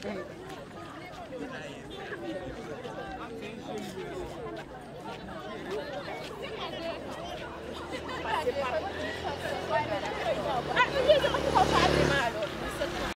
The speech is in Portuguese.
Participar.